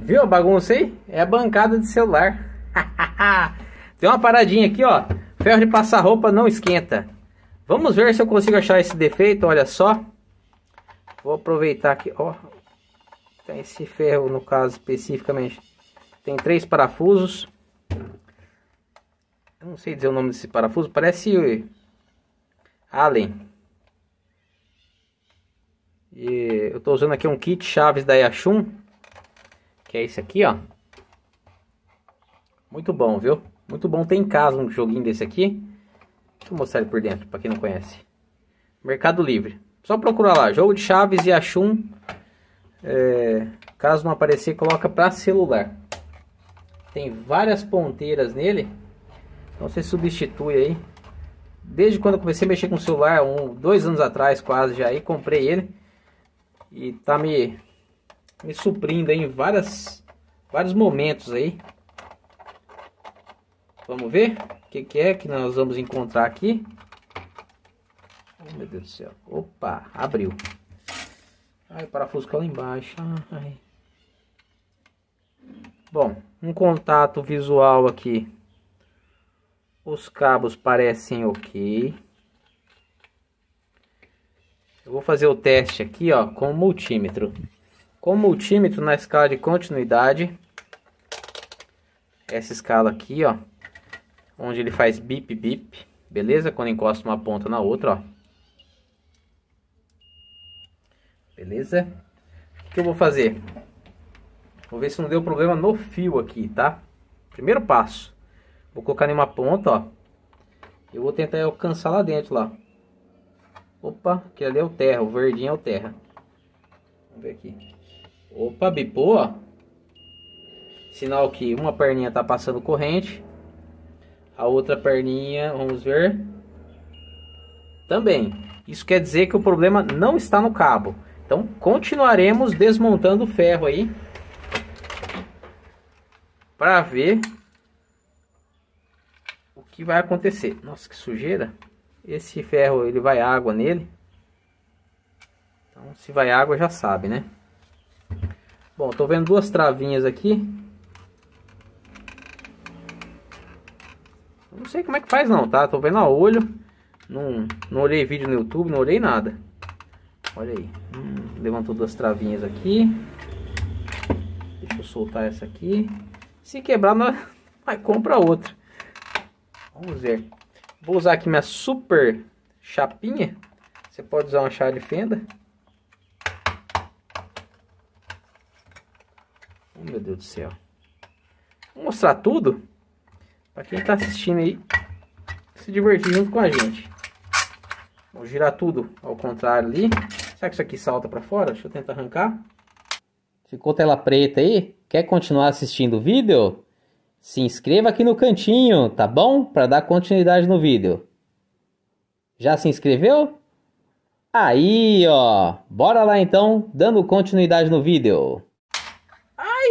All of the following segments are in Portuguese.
Viu a bagunça aí? É a bancada de celular. Tem uma paradinha aqui, ó. Ferro de passar roupa não esquenta. Vamos ver se eu consigo achar esse defeito, olha só. Vou aproveitar aqui, ó. Tem esse ferro, no caso, especificamente. Tem três parafusos. Eu não sei dizer o nome desse parafuso. Parece Allen. E eu tô usando aqui um kit chaves da Yashun. Que é esse aqui, ó. Muito bom, viu? Muito bom. Tem em casa um joguinho desse aqui. Deixa eu mostrar ele por dentro, para quem não conhece. Mercado Livre. Só procurar lá. Jogo de chaves e Yashun. É, caso não aparecer, coloca para celular. Tem várias ponteiras nele. Então você substitui aí. Desde quando eu comecei a mexer com o celular, um, dois anos atrás quase já aí, comprei ele. E tá me, me suprindo em várias, vários momentos aí. Vamos ver o que, que é que nós vamos encontrar aqui. Oh, meu Deus do céu. Opa, abriu. Ai, o parafuso caiu lá embaixo. Ai. Bom, um contato visual aqui os cabos parecem ok. Eu vou fazer o teste aqui, ó, com o multímetro. Com o multímetro na escala de continuidade. Essa escala aqui, ó. Onde ele faz bip bip. Beleza? Quando encosta uma ponta na outra, ó. Beleza? O que eu vou fazer? Vou ver se não deu problema no fio aqui, tá? Primeiro passo. Vou colocar em uma ponta, ó. Eu vou tentar alcançar lá dentro, lá. Opa, que ali é o terra, o verdinho é o terra. Vamos ver aqui. Opa, bipou, ó. Sinal que uma perninha tá passando corrente. A outra perninha, vamos ver. Também. Isso quer dizer que o problema não está no cabo. Então, continuaremos desmontando o ferro aí. Para ver que vai acontecer? Nossa, que sujeira. Esse ferro, ele vai água nele. Então, se vai água, já sabe, né? Bom, tô vendo duas travinhas aqui. Não sei como é que faz não, tá? Tô vendo a olho. Não, não olhei vídeo no YouTube, não olhei nada. Olha aí. Hum, levantou duas travinhas aqui. Deixa eu soltar essa aqui. Se quebrar, nós, nós compra outra. Vamos ver. Vou usar aqui minha super chapinha. Você pode usar uma chave de fenda. Meu Deus do céu. Vou mostrar tudo. Para quem está assistindo aí. Se divertir junto com a gente. Vou girar tudo ao contrário ali. Será que isso aqui salta para fora? Deixa eu tentar arrancar. Ficou tela preta aí? Quer continuar assistindo o vídeo? Se inscreva aqui no cantinho, tá bom? Para dar continuidade no vídeo. Já se inscreveu? Aí, ó. Bora lá então, dando continuidade no vídeo.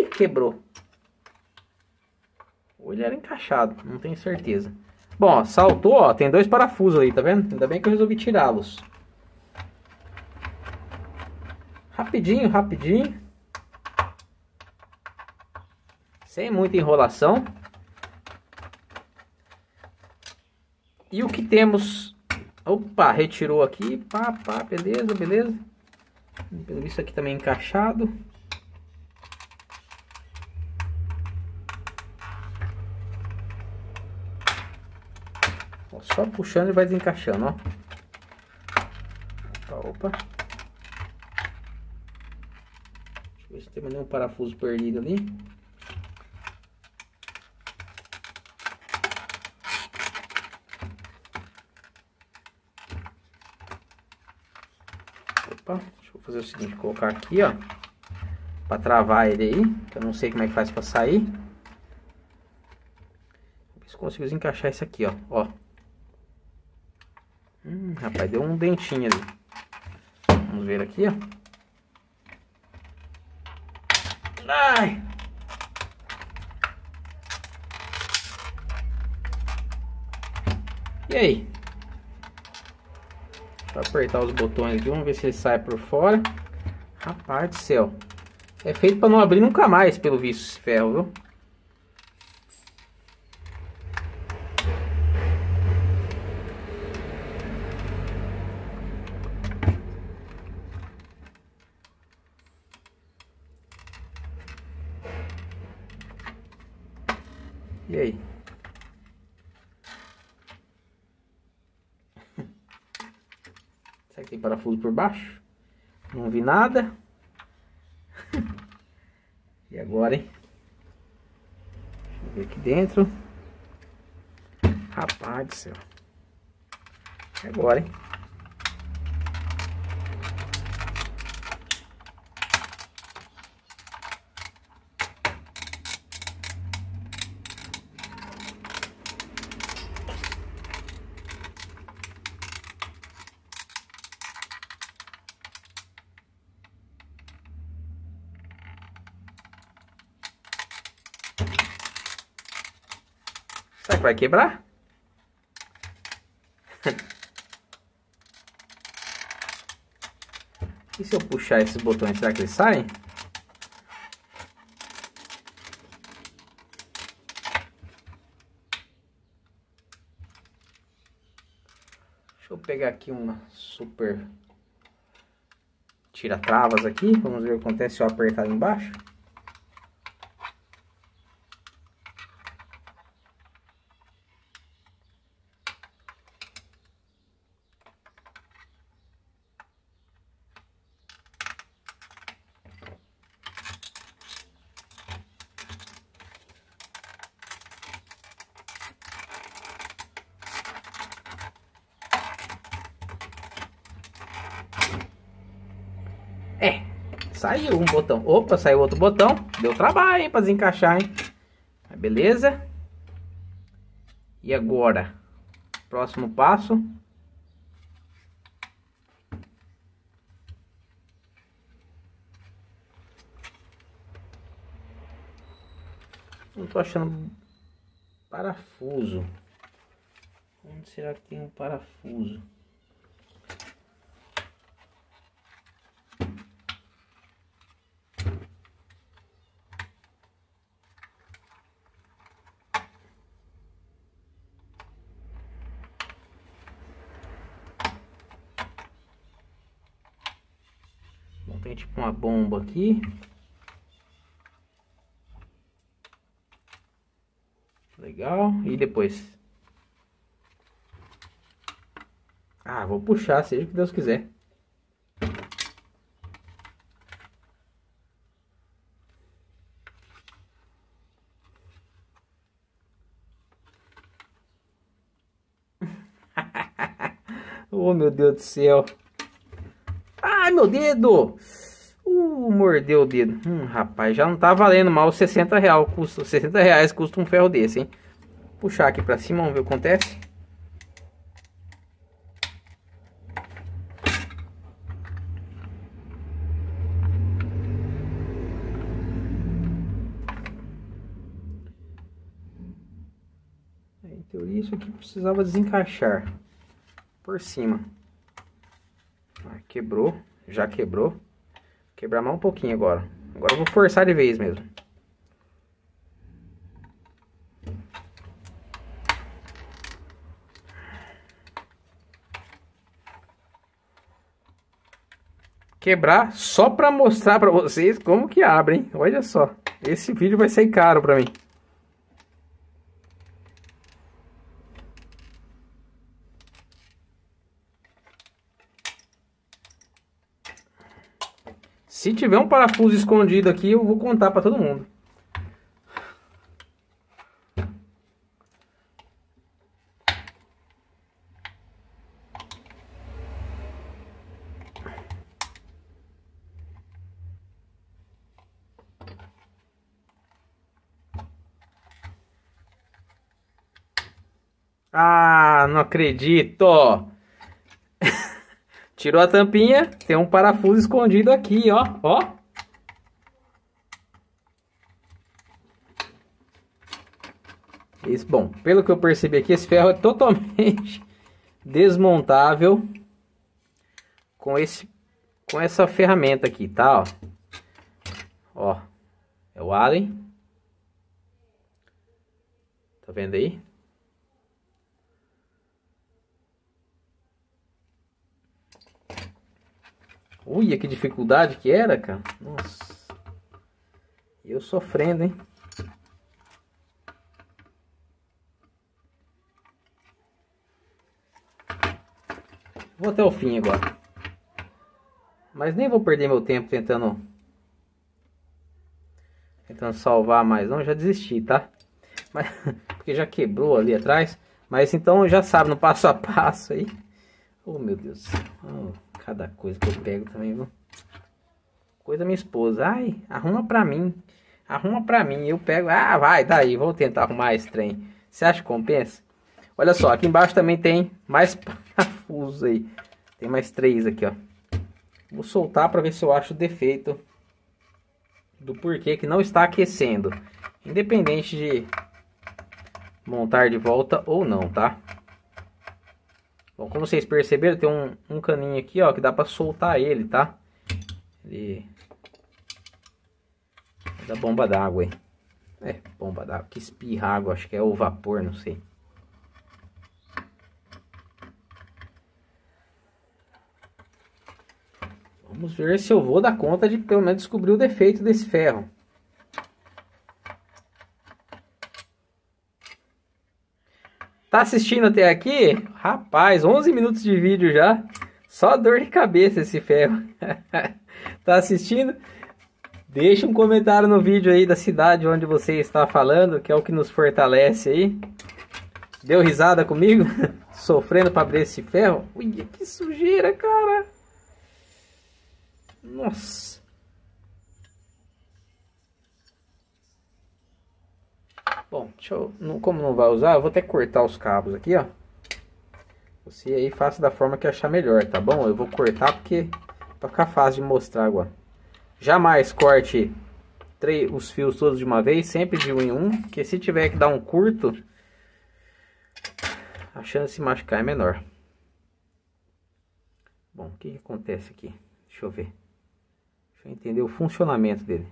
Quebrou. Ou ele era encaixado, não tenho certeza. Bom, ó, saltou, ó. Tem dois parafusos aí, tá vendo? Ainda bem que eu resolvi tirá-los. Rapidinho, rapidinho. sem muita enrolação. E o que temos? Opa, retirou aqui, pá, pá, beleza, beleza. Pelo visto aqui também encaixado. Só puxando e vai desencaixando, ó. Opa, opa. Deixa eu ver se tem nenhum parafuso perdido ali. Opa, deixa eu fazer o seguinte, colocar aqui, ó. Pra travar ele aí, que eu não sei como é que faz pra sair. Ver se consigo encaixar esse aqui, ó. ó. Hum, rapaz, deu um dentinho ali. Vamos ver aqui, ó. Ai! E aí? Eu apertar os botões aqui, vamos ver se ele sai por fora. Rapaz do céu. É feito para não abrir nunca mais, pelo visto, esse ferro, viu? E aí? Será que tem parafuso por baixo? Não vi nada. E agora, hein? Deixa eu ver aqui dentro. Rapaz do céu. E agora, hein? Vai quebrar? e se eu puxar esses botões, será que eles saem? Deixa eu pegar aqui uma super tira travas aqui, vamos ver o que acontece se eu apertar embaixo. É, saiu um botão. Opa, saiu outro botão. Deu trabalho, hein, pra desencaixar, hein. Beleza? E agora? Próximo passo. Não tô achando parafuso. Onde será que tem um parafuso? Tem tipo uma bomba aqui. Legal. E depois? Ah, vou puxar, seja o que Deus quiser. oh, meu Deus do céu. Meu dedo! Uh, mordeu o dedo. Hum, rapaz, já não tá valendo mal 60 reais. Custa, 60 reais custa um ferro desse, hein? Puxar aqui pra cima, vamos ver o que acontece. Em teoria, isso aqui precisava desencaixar por cima. Ah, quebrou, já quebrou. Quebrar mais um pouquinho agora. Agora eu vou forçar de vez mesmo. Quebrar só para mostrar para vocês como que abre, hein? Olha só. Esse vídeo vai sair caro para mim. Se tiver um parafuso escondido aqui, eu vou contar para todo mundo. Ah, não acredito! Tirou a tampinha, tem um parafuso escondido aqui, ó, ó. Isso, bom, pelo que eu percebi aqui, esse ferro é totalmente desmontável com esse com essa ferramenta aqui, tá, ó. É o Allen. Tá vendo aí? Ui, que dificuldade que era, cara. Nossa. Eu sofrendo, hein? Vou até o fim agora. Mas nem vou perder meu tempo tentando... Tentando salvar mais não, já desisti, tá? Mas, porque já quebrou ali atrás. Mas então já sabe, no passo a passo aí. Oh, meu Deus. Oh, cada coisa que eu pego também, viu? Coisa minha esposa. Ai, arruma pra mim. Arruma pra mim. Eu pego. Ah, vai, daí. Vou tentar arrumar esse trem. Você acha que compensa? Olha só, aqui embaixo também tem mais parafusos aí. Tem mais três aqui, ó. Vou soltar para ver se eu acho o defeito do porquê que não está aquecendo. Independente de montar de volta ou não, tá? Bom, como vocês perceberam, tem um, um caninho aqui, ó, que dá para soltar ele, tá? Ele... Da bomba d'água, hein? É, bomba d'água, que espirra água, acho que é o vapor, não sei. Vamos ver se eu vou dar conta de pelo menos descobrir o defeito desse ferro. Tá assistindo até aqui? Rapaz, 11 minutos de vídeo já. Só dor de cabeça esse ferro. tá assistindo? Deixa um comentário no vídeo aí da cidade onde você está falando, que é o que nos fortalece aí. Deu risada comigo? Sofrendo para abrir esse ferro? Ui, que sujeira, cara. Nossa. Bom, deixa eu, como não vai usar, eu vou até cortar os cabos aqui, ó. Você aí faça da forma que achar melhor, tá bom? Eu vou cortar porque para ficar fácil de mostrar agora. Jamais corte os fios todos de uma vez, sempre de um em um, porque se tiver que dar um curto, a chance de se machucar é menor. Bom, o que, que acontece aqui? Deixa eu ver entender o funcionamento dele.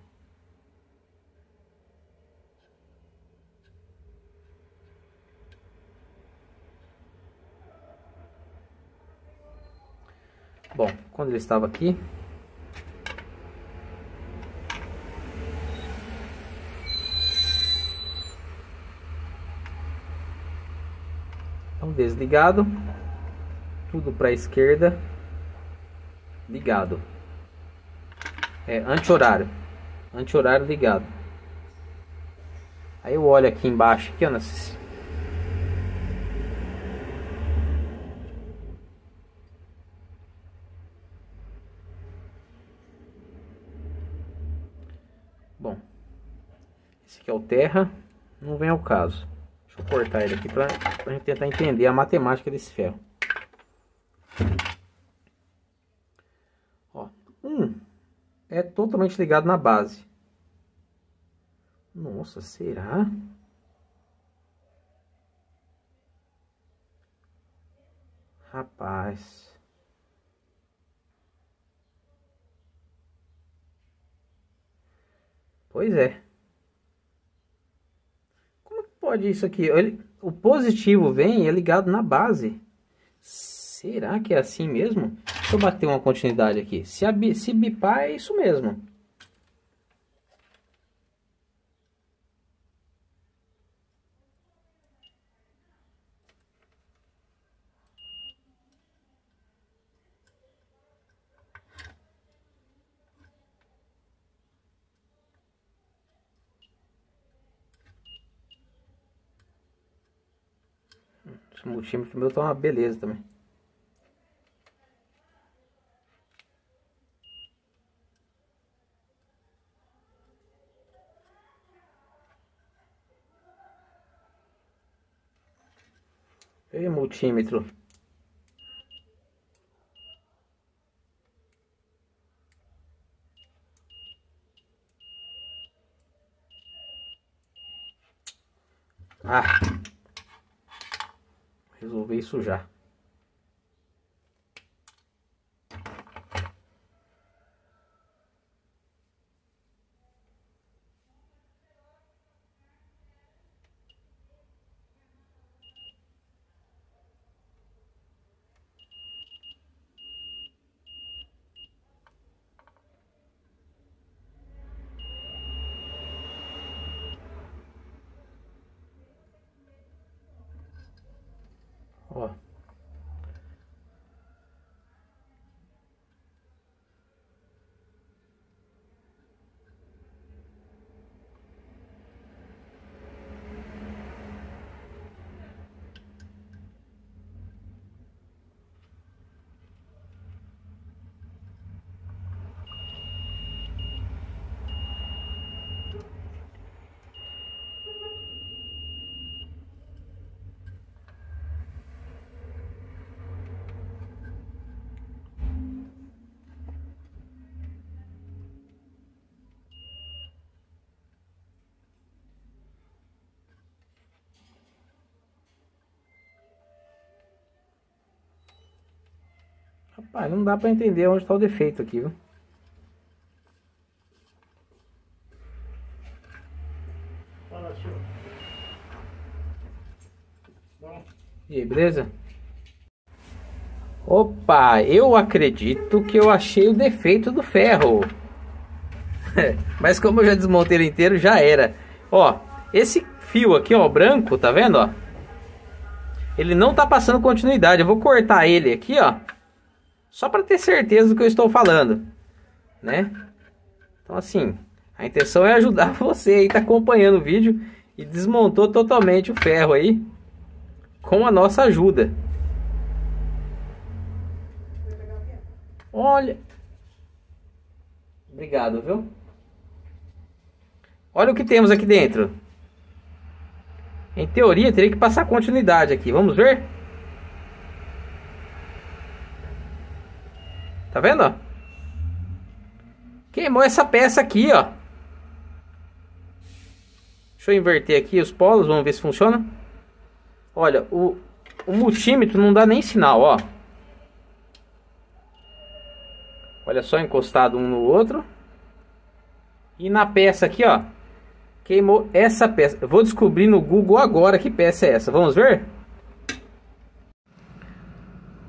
Bom, quando ele estava aqui, então desligado, tudo para a esquerda, ligado. É, anti-horário. Anti-horário ligado. Aí eu olho aqui embaixo, aqui, ó, nessas... Bom, esse aqui é o terra, não vem ao caso. Deixa eu cortar ele aqui para a gente tentar entender a matemática desse ferro. Ó, um é totalmente ligado na base. Nossa, será? Rapaz. Pois é. Pode isso aqui? Ele, o positivo vem é ligado na base. Será que é assim mesmo? Deixa eu bater uma continuidade aqui. Se, a, se bipar, é isso mesmo. Multímetro meu tá uma beleza também. E multímetro. Ah, resolvi sujar. Well, Ah, não dá pra entender onde tá o defeito aqui, viu? E aí, beleza? Opa, eu acredito que eu achei o defeito do ferro. Mas como eu já desmontei ele inteiro, já era. Ó, esse fio aqui, ó, branco, tá vendo, ó? Ele não tá passando continuidade. Eu vou cortar ele aqui, ó. Só para ter certeza do que eu estou falando, né? Então assim, a intenção é ajudar você aí, tá acompanhando o vídeo e desmontou totalmente o ferro aí com a nossa ajuda. Olha. Obrigado, viu? Olha o que temos aqui dentro. Em teoria, teria que passar continuidade aqui. Vamos ver? Tá vendo? Queimou essa peça aqui, ó. Deixa eu inverter aqui os polos, vamos ver se funciona. Olha, o, o multímetro não dá nem sinal, ó. Olha só, encostado um no outro. E na peça aqui, ó. Queimou essa peça. Eu vou descobrir no Google agora que peça é essa. Vamos ver?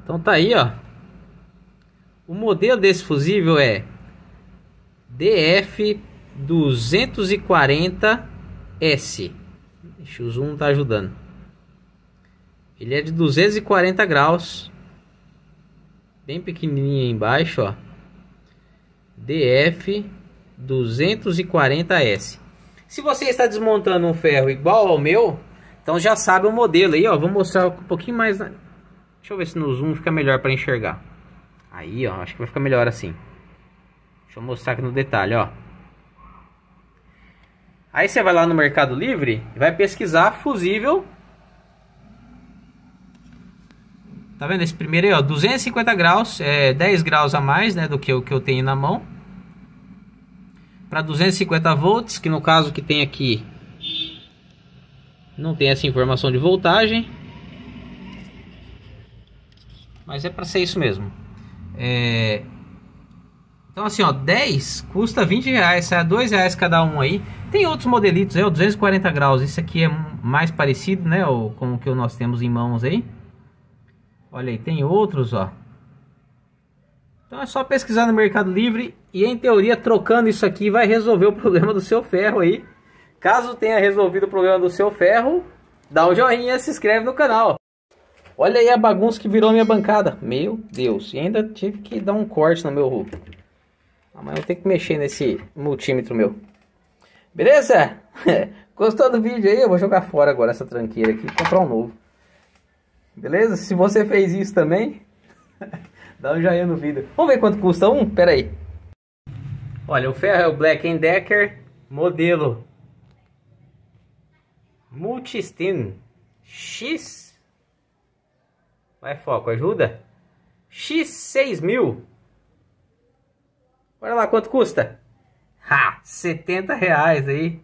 Então tá aí, ó. O modelo desse fusível é DF 240S. Deixa o zoom tá ajudando. Ele é de 240 graus. Bem pequenininho embaixo, ó. DF 240S. Se você está desmontando um ferro igual ao meu, então já sabe o modelo aí, ó. Vou mostrar um pouquinho mais. Deixa eu ver se no zoom fica melhor para enxergar. Aí, ó, acho que vai ficar melhor assim. Deixa eu mostrar aqui no detalhe, ó. Aí você vai lá no Mercado Livre e vai pesquisar fusível Tá vendo esse primeiro aí, ó, 250 graus, é 10 graus a mais, né, do que o que eu tenho na mão. Para 250 volts, que no caso que tem aqui não tem essa informação de voltagem. Mas é para ser isso mesmo. É... Então assim, ó, 10 custa 20 reais, sai a 2 reais cada um aí. Tem outros modelitos aí, ó, 240 graus. Esse aqui é mais parecido, né, com o que nós temos em mãos aí. Olha aí, tem outros, ó. Então é só pesquisar no Mercado Livre e em teoria trocando isso aqui vai resolver o problema do seu ferro aí. Caso tenha resolvido o problema do seu ferro, dá um joinha, se inscreve no canal. Olha aí a bagunça que virou minha bancada. Meu Deus, e ainda tive que dar um corte no meu... Amanhã eu tenho que mexer nesse multímetro meu. Beleza? Gostou do vídeo aí? Eu vou jogar fora agora essa tranqueira aqui e comprar um novo. Beleza? Se você fez isso também, dá um joinha no vídeo. Vamos ver quanto custa um? Pera aí. Olha, o ferro é o Black Decker, modelo Multistin X. Vai foco, ajuda? X6000. Olha lá quanto custa. Ha, 70 reais aí.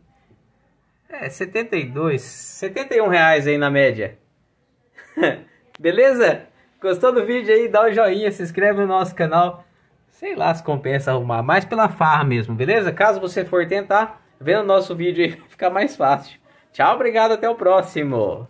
É, 72, 71 reais aí na média. Beleza? Gostou do vídeo aí? Dá um joinha, se inscreve no nosso canal. Sei lá se compensa arrumar, mais pela farra mesmo, beleza? Caso você for tentar, vendo o nosso vídeo aí, fica mais fácil. Tchau, obrigado, até o próximo.